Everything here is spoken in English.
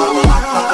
Bye.